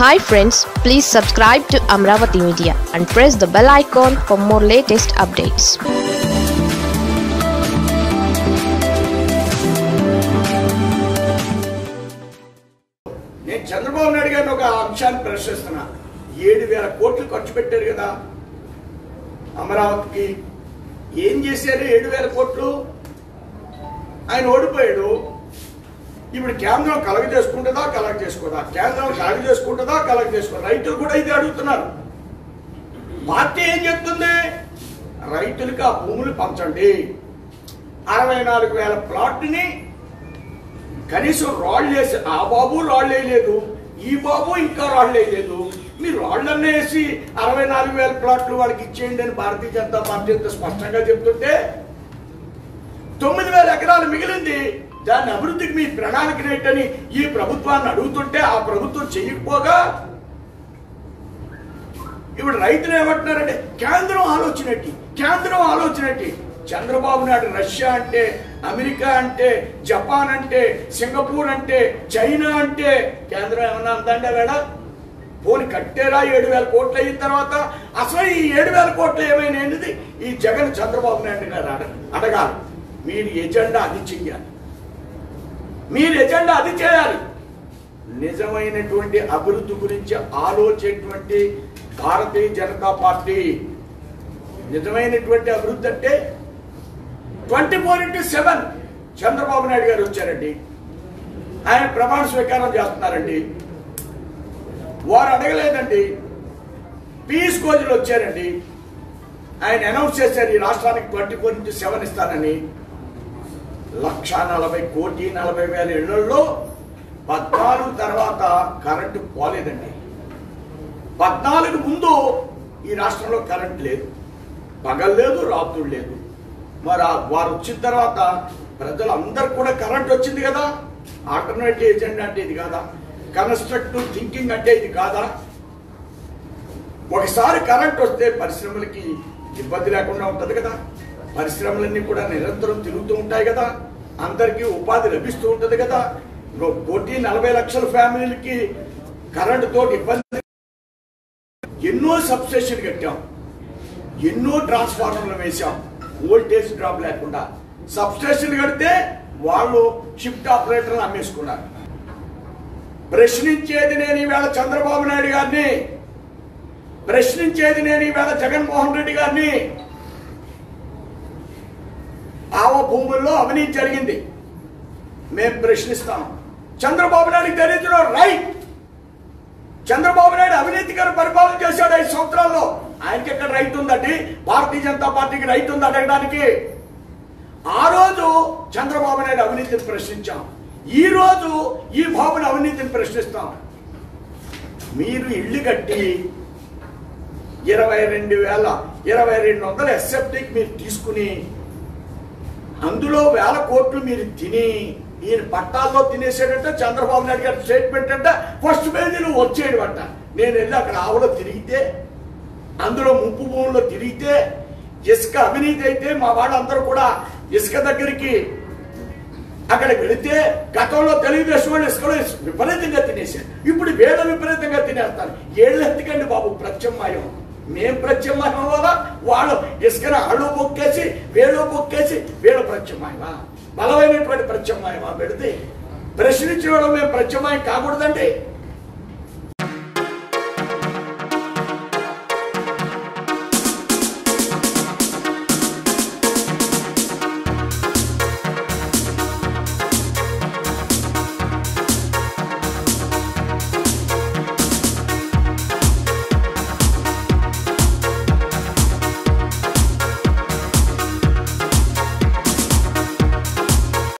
Hi friends please subscribe to Amaravati media and press the bell icon for more latest updates నేను చంద్రబాబు నాయుడు గారిని ఒక అంశాన్ని ప్రశ్నిస్తున్నా. ఏడు వేల కోట్లు ఖర్చు పెట్టారు కదా. అమరావతికి ఏం చేశారు? ఏడు వేల కోట్లు. ఆయన ఓడిపోయాడు. ఇప్పుడు కేంద్రం కలగ చేసుకుంటుందా కలగ చేసుకోదా? కేంద్రం కలగ చేసుకుంటుందా కలగ చేసుకోదా రైతులు కూడా ఇది అడుగుతున్నారు. పార్టీ ఏం చెప్తుంది? రైతులకు ఆ భూములు పంచండి. అరవై నాలుగు వేల ప్లాట్ని కనీసం రాళ్ళు వేసి ఆ బాబు రాళ్ళు వేయలేదు ఈ బాబు ఇంకా రాళ్ళు వేయలేదు. మీరు రాళ్ళన్నీ వేసి అరవై నాలుగు వేల ప్లాట్లు వాళ్ళకి ఇచ్చేయండి అని భారతీయ జనతా పార్టీ స్పష్టంగా చెప్తుంటే తొమ్మిది వేల ఎకరాలు మిగిలింది. దాన్ని అభివృద్ధికి మీ ప్రణాళిక ఏంటని ఈ ప్రభుత్వాన్ని అడుగుతుంటే ఆ ప్రభుత్వం చేయకపోగా ఇప్పుడు రైతులు ఏమంటున్నారంటే కేంద్రం ఆలోచనటి కేంద్రం ఆలోచనటి చంద్రబాబు నాయుడు రష్యా అంటే అమెరికా అంటే జపాన్ అంటే సింగపూర్ అంటే చైనా అంటే. కేంద్రం ఏమన్నా అందండి వేడ పోని కట్టేరా ఏడు వేల కోట్లు అయిన తర్వాత? అసలు ఈ ఏడు వేల కోట్లు ఏమైనా ఈ జగన్ చంద్రబాబు నాయుడు గారు అడగాలి. మీరు ఎజెండా అది చెయ్యాలి. మీరు ఎజెండా అది చేయాలి. నిజమైనటువంటి అభివృద్ధి గురించి ఆలోచేటువంటి భారతీయ జనతా పార్టీ నిజమైనటువంటి అభివృద్ధి అంటే twenty four into seven Chandrababu Naidu garu వచ్చారండి. ఆయన ప్రమాణ స్వీకారం చేస్తున్నారండి. వారు అడగలేదండి. పీస్ కోజులు వచ్చారండి. ఆయన అనౌన్స్ చేశారు ఈ రాష్ట్రానికి ట్వంటీ ఫోర్ ఇంటూ సెవెన్ ఇస్తానని. లక్ష నలభై కోటి నలభై వేల ఇళ్ళలో పద్నాలుగు తర్వాత కరెంటు పోలేదండి. పద్నాలుగు ముందు ఈ రాష్ట్రంలో కరెంట్ లేదు. పగలు లేదు రాత్రులు లేదు. మరి వారు వచ్చిన తర్వాత ప్రజలందరూ కూడా కరెంట్ వచ్చింది కదా? ఆల్టర్నేటివ్ ఏజెండా అంటే ఇది కాదా? కన్స్ట్రక్టివ్ థింకింగ్ అంటే ఇది కాదా? ఒకసారి కరెంట్ వస్తే పరిశ్రమలకి ఇబ్బంది లేకుండా ఉంటుంది కదా? పరిశ్రమలన్నీ కూడా నిరంతరం తిరుగుతూ ఉంటాయి కదా. అందరికీ ఉపాధి లభిస్తూ ఉంటుంది కదా. కోటి నలభై లక్షల ఫ్యామిలీలకి కరెంటుతో ఇబ్బంది. ఎన్నో సబ్స్టేషన్ కట్టాం. ఎన్నో ట్రాన్స్ఫార్మర్లు వేశాం. వోల్టేజ్ డ్రాప్ లేకుండా. సబ్స్టేషన్ కడితే వాళ్ళు షిఫ్ట్ ఆపరేటర్లు అమ్మేసుకున్నారు. ప్రశ్నించేది నేను ఈవేళ చంద్రబాబు నాయుడు గారిని. ప్రశ్నించేది నేను ఈవేళ జగన్మోహన్ రెడ్డి గారిని. ఆవ భూముల్లో అవినీతి జరిగింది. మేము ప్రశ్నిస్తాం చంద్రబాబు నాయుడు తెలియజలో రైట్. చంద్రబాబు నాయుడు అవినీతికర పరిపాలన చేశాడు ఐదు సంవత్సరాల్లో. ఆయనకి ఎక్కడ రైట్ ఉందండి? భారతీయ జనతా పార్టీకి రైట్ ఉంది అడగడానికి? ఆ రోజు చంద్రబాబు నాయుడు అవినీతిని ప్రశ్నించాం. ఈ రోజు ఈ బాబుని అవినీతిని ప్రశ్నిస్తాం. మీరు ఇల్లు కట్టి ఇరవై రెండు వేల ఇరవై రెండు వందల ఎస్ఎఫ్టీకి మీరు తీసుకుని అందులో వేల కోట్లు మీరు తిని ఈయన పట్టాల్లో తినేసాడంటే చంద్రబాబు నాయుడు గారి స్టేట్మెంట్ అంటే ఫస్ట్ పేజీలో వచ్చేయడం అంట నేను వెళ్ళి అక్కడ ఆవులో తిరిగితే అందులో ముప్పు భూముల్లో తిరిగితే ఇసుక అవినీతి అయితే మా వాళ్ళందరూ కూడా ఇసుక దగ్గరికి అక్కడ వెళితే గతంలో తెలుగుదేశం వాళ్ళు ఇసుకలో విపరీతంగా తినేశారు. ఇప్పుడు వేద విపరీతంగా తినేస్తారు ఏళ్ళు ఎత్తుకండి బాబు ప్రత్యమ్మాయం మేం ప్రత్యమాయం అవ్వాలా వాళ్ళు ఇసుకను అళ్ళు బొక్కేసి వేళ్ళు బొక్కేసి వీళ్ళ ప్రత్యమాయమా బలమైనటువంటి ప్రత్యమ్మాయమా పెడితే ప్రశ్నించడం మేము ప్రత్యమాయం కాకూడదండి.